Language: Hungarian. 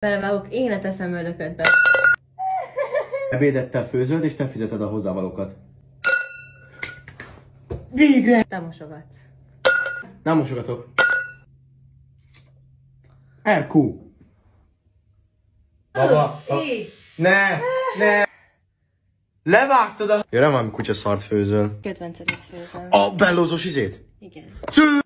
Belevágok, én leteszem öldöködbe. Ebédet te főzöd, és te fizeted a hozzávalókat. Végre! Te mosogatsz. Nem mosogatok. RQ. Baba, ne, ne. Levágtad a... Ja, nem valami kutya szart főzöl. Kedvencedet főzöm. A bellózós izét? Igen. Szű!